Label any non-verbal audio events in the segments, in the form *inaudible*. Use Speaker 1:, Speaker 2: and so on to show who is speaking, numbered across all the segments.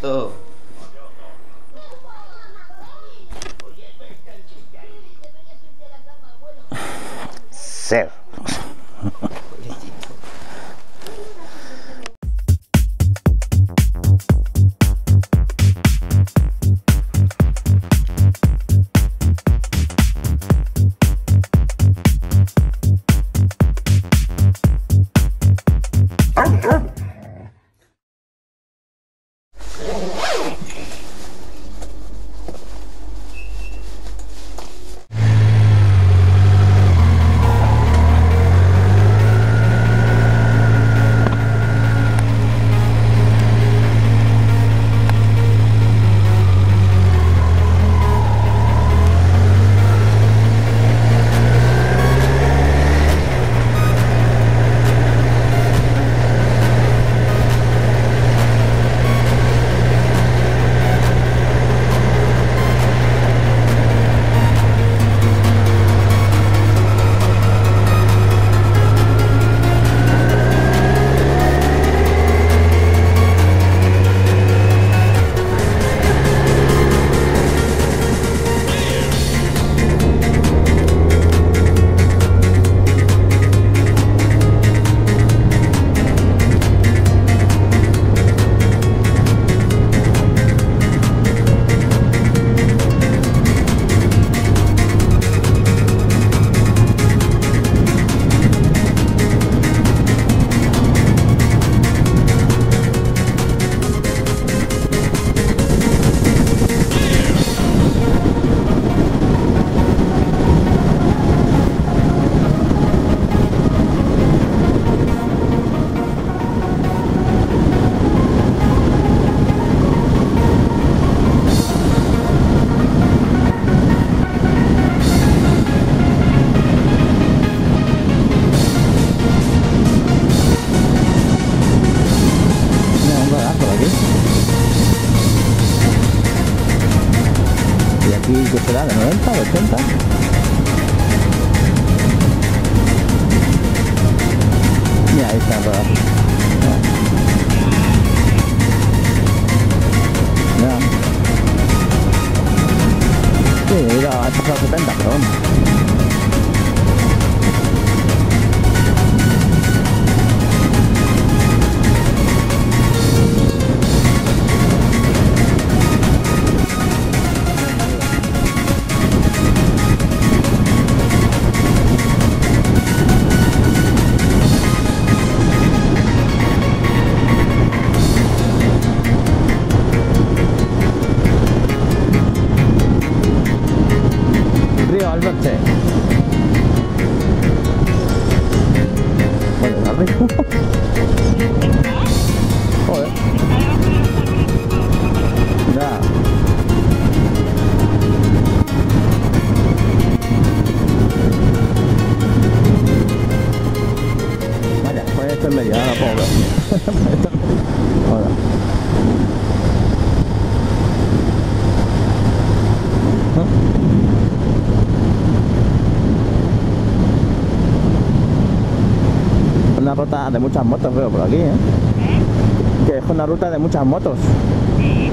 Speaker 1: Susto.
Speaker 2: Ser. *laughs* ¿qué será? ¿De 90? ¿De 80? Mira, ahí está radar. Mira. Sí, iba a pasar 70, pero bueno. Pobre. Ahora. Una ruta de muchas motos veo por aquí, ¿eh? Que es una ruta de muchas motos. Mm.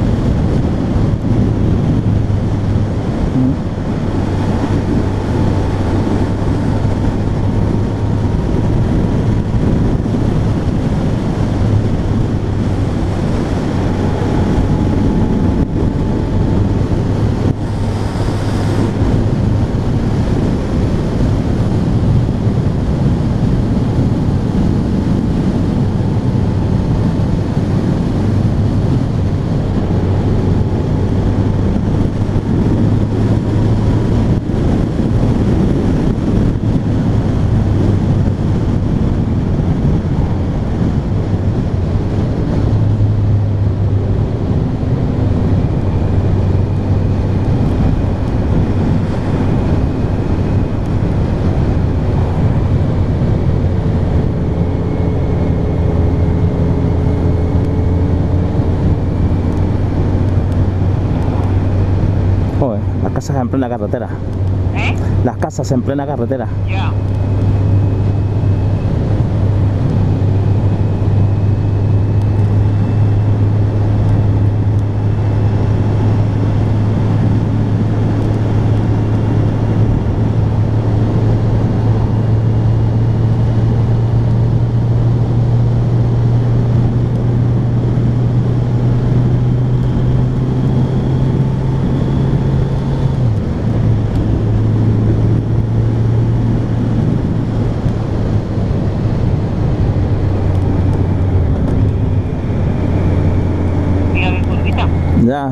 Speaker 2: Joder, las casas en plena carretera.
Speaker 3: ¿Eh?
Speaker 2: Las casas en plena carretera.
Speaker 3: Ya.
Speaker 2: Ya,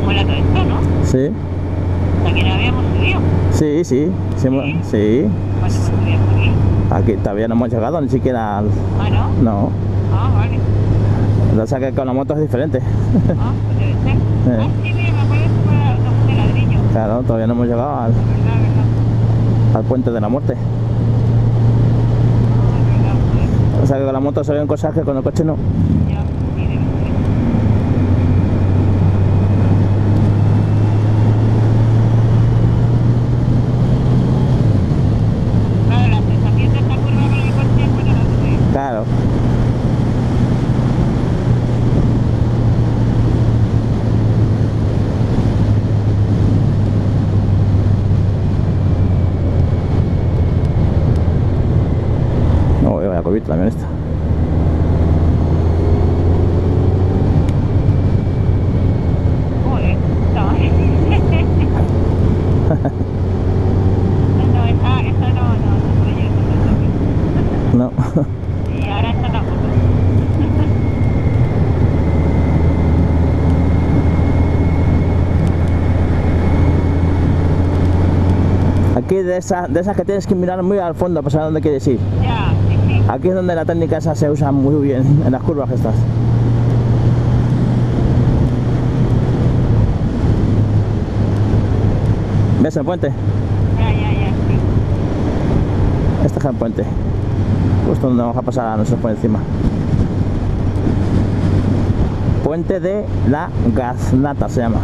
Speaker 3: Como la esto, ¿no?
Speaker 2: sí,
Speaker 3: Hasta que no habíamos subido.
Speaker 2: sí, sí, sí, sí.
Speaker 3: Subido por aquí.
Speaker 2: Aquí todavía no hemos llegado ni siquiera al...
Speaker 3: Ah, ¿no?
Speaker 2: No,
Speaker 3: Ah, vale.
Speaker 2: lo con la moto es diferente.
Speaker 3: Ah, pues debe ser. *laughs* Ah, sí, mira, me acuerdo de ladrillo.
Speaker 2: Claro, todavía no hemos llegado al,
Speaker 3: Verdad, verdad.
Speaker 2: al puente de la muerte.
Speaker 3: Ah.
Speaker 2: O sea que con la moto se ven cosas que con el coche no.
Speaker 3: Ya, sí, debe ser. Claro, la sensación de esta curva con el coche, bueno, no sé.
Speaker 2: Claro. No, voy a cubrir también esta.
Speaker 3: Joder, no. no, esa, esa no, no, no soy yo, esa no soy
Speaker 2: No.
Speaker 3: yo. Y ahora esta tampoco.
Speaker 2: Aquí de esas, de esas que tienes que mirar muy al fondo para saber dónde quieres ir.
Speaker 3: Ya, sí, sí.
Speaker 2: Aquí es donde la técnica esa se usa muy bien, *laughs* en las curvas estas. ¿Ves el puente?
Speaker 3: Ya, ya, ya, sí.
Speaker 2: Este es el puente. Justo donde vamos a pasar a nosotros por encima. Puente de la Gaznata se llama.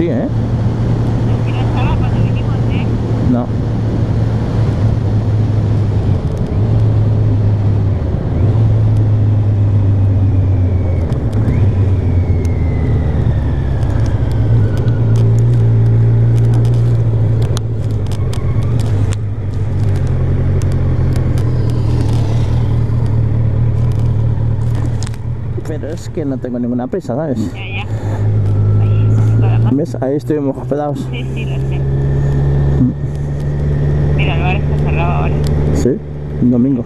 Speaker 3: Sí,
Speaker 2: ¿eh?
Speaker 3: No.
Speaker 2: Pero es que no tengo ninguna prisa, ¿sabes?
Speaker 3: Ya, ya. Ahí, toda la
Speaker 2: ¿Ves? Ahí estuvimos hospedados.
Speaker 3: Sí, sí, lo sé. Mira, el bar está cerrado ahora.
Speaker 2: Sí, un domingo.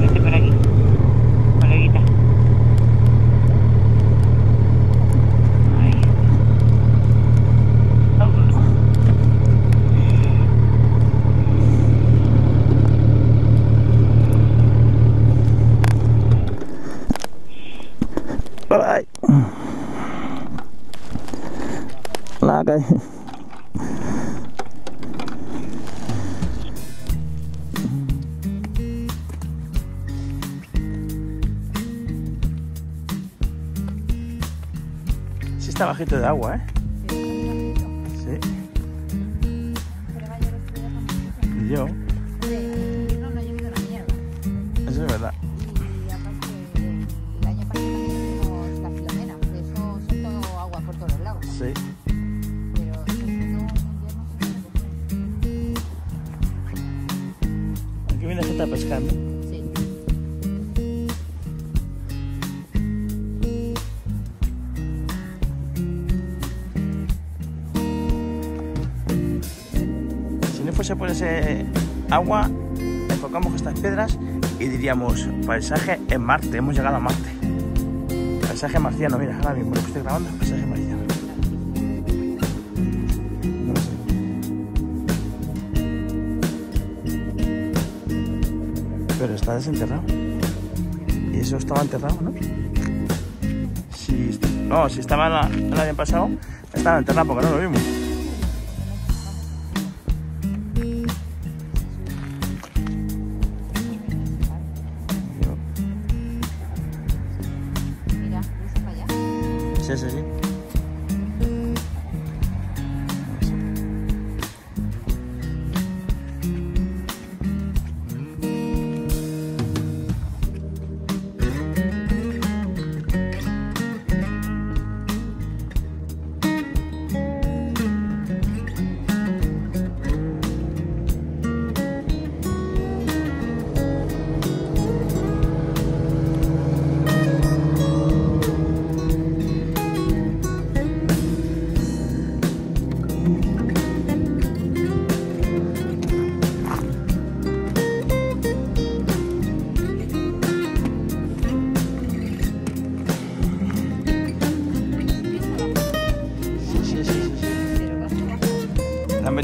Speaker 3: Vete por aquí. Coleguita. Ahí. Oh.
Speaker 2: Ay. Sí está bajito de agua, ¿eh? Sí. Y yo,
Speaker 4: No, no ha llovido una mierda.
Speaker 2: eso es verdad.
Speaker 4: Y ¿no? sí.
Speaker 2: Si no fuese por ese agua, enfocamos estas piedras y diríamos paisaje en Marte, hemos llegado a Marte. Paisaje marciano, mira, ahora mismo lo que estoy grabando es paisaje marciano. Pero está desenterrado. Y eso estaba enterrado, ¿no? Si, no, si estaba la- el año pasado, estaba enterrado porque no lo vimos.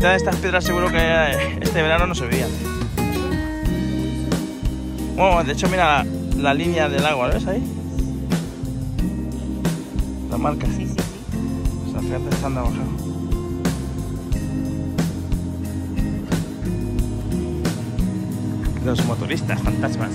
Speaker 2: Mitad de estas piedras seguro que eh, este verano no se veían. Bueno, de hecho mira la, la línea del agua, ¿lo ves ahí? La marca.
Speaker 4: Sí, sí, sí.
Speaker 2: O sea, fíjate, están de abajo. Los motoristas fantasmas.